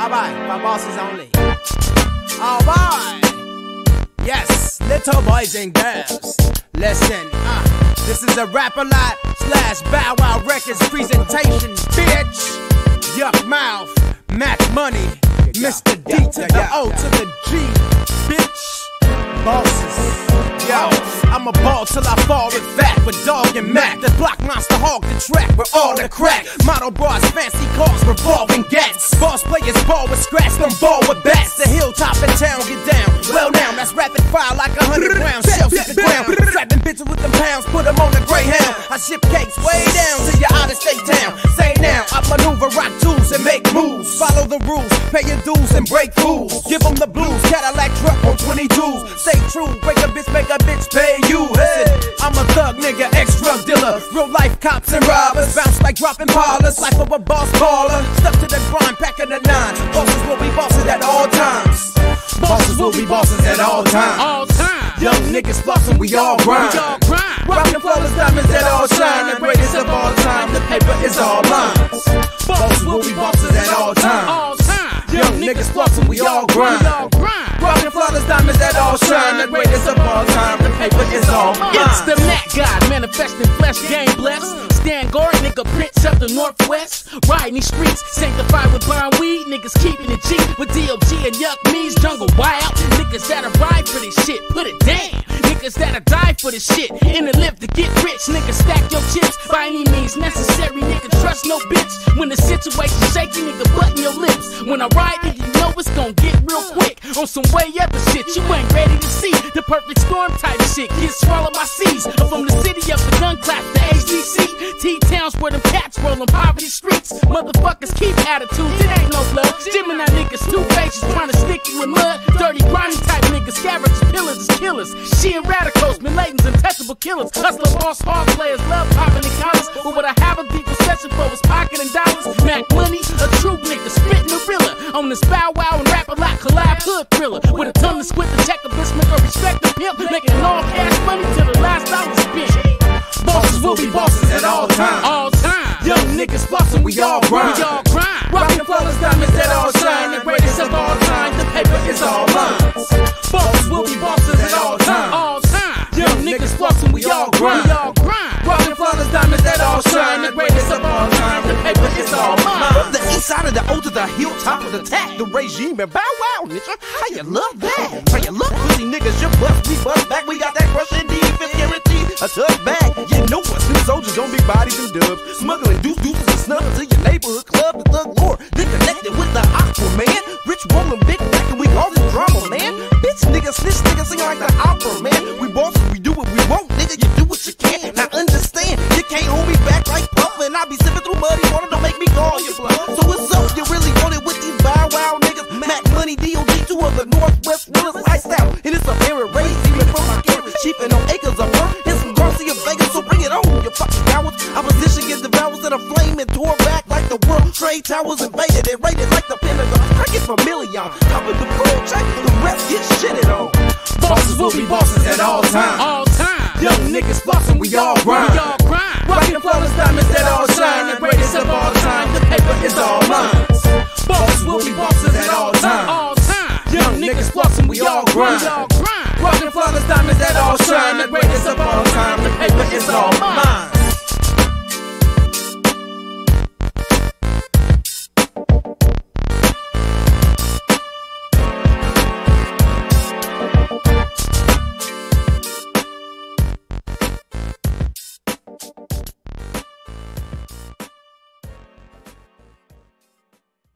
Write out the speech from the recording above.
Alright, my bosses only. Alright. Yes, little boys and girls. Listen, uh, this is a Rap-A-Lot slash Bow Wow Records presentation, bitch. Yukmouth, Mac money, Mr. D to the O to the G, bitch. Bosses. Yo, I'm a ball till I fall with fat with dog and Mac. The block monster hog the track We're all the crack. Model bras, fancy cars, revolving gats. Boss players ball with scratch, them ball with bats. The hilltop in town get down. Well now, that's rapid fire like a hundred rounds. Shells hit the ground. Strapping bitches with them pounds, put them on the greyhound. I ship cakes way down to your out of state town. Say now, I maneuver rock tools and make moves. Follow the rules, pay your dues and break fools. Give them the blues, Cadillac truck on 22s. Stay true, break a bitch, make a bitch pay you. Hey, I'm a thug nigga, ex drug dealer. Real life cops and robbers. Bounce like dropping parlors. Life of a boss baller. Stuck to the grind, packing the nine. Bosses will be bosses at all times. Bosses will be bosses at all times. All time. Young niggas flossin', we all grind. We all grind. Rockin' flawless diamonds that all shine. The greatest of all time. The paper is all mine. Bosses will be bosses at all times. All time. Young niggas flossin', we all grind. Rockin' flawless diamonds that all shine. The greatest of all time. The paper is all mine. It's the Mac God, manifesting flesh, game blessed. Stand guard, nigga, prince of the Northwest. Riding these streets, sanctified with blind weed. Niggas keeping it G with DOG and Yuck Me's jungle wild. Niggas that'll ride for this shit, put it down. Niggas that'll die for this shit. In the live to get rich, nigga, stack your chips by any means necessary. Nigga, trust no bitch. When the situation's shaky, nigga, button your lips. When I ride, nigga, you know it's gon' get real quick. On some way other shit, you ain't ready to see. The perfect storm type shit, get swallowed by seas. From the city of the gun clap to HDC. T-towns where them cats rollin' poverty streets. Motherfuckers keep attitudes, it ain't no blood. Gemini niggas, two faces trying to stick you in mud. Dirty, grimy type niggas, scavengers, pillars killers. She and radicals, millatants, untouchable killers. Hustler, boss, hard players, love popping in collars. But what I have a deep recession for is pocket and dollars. Mac money, a true nigga, spitting gorilla. On this bow wow and Rap-A-Lot, collab hood thriller. With a tongue to squid the check of this nigga, respect the pimp. Making long cash money till the last dollar spent. Bosses will be bosses at all times. All time. Young niggas flossin', we all grind. We all grind. Rockin' flawless diamonds that all shine. East of the O to the hilltop of the attack, the regime and bow wow, nigga. How you love that? How you love pussy niggas? You bust, we bust back. We got that crush in defense guarantee. A tough bag. You know us, new soldiers on big bodies and dubs. Smuggling deuce deuces and snuffing to your neighborhood club, the thug lord. Then connected with the aqua man. Rich woman, big back, and we call this drama, man. Bitch niggas, snitch niggas, sing like the opera, man. We bosses, we do what we want, nigga. You puffin'. I be sipping through muddy water, don't make me call you bluff. So what's up? You really want it with these bow wow niggas? Mac Money, DOG, two of the Northwest Willis lifestyle. And it's a parent raised even from my carrot. Sheeping on acres of earth. And some Garcia Vegas, so bring it on, you fucking cowards. Opposition gets devoured in a flame and tore back like the World Trade Towers invaded and raided like the Pentagon. I get familiar, of the check, the rest get shitted on. Bosses will be bosses at all times. All time. Young niggas flossin', we all grind. We all grind. Rockin' and flawless diamonds that all shine. The greatest of all time. The paper is all mine. Bosses will be bosses at all time. Young niggas flossin', we all grind. Rockin' and flawless diamonds that all shine. The greatest of all time. The paper is all mine.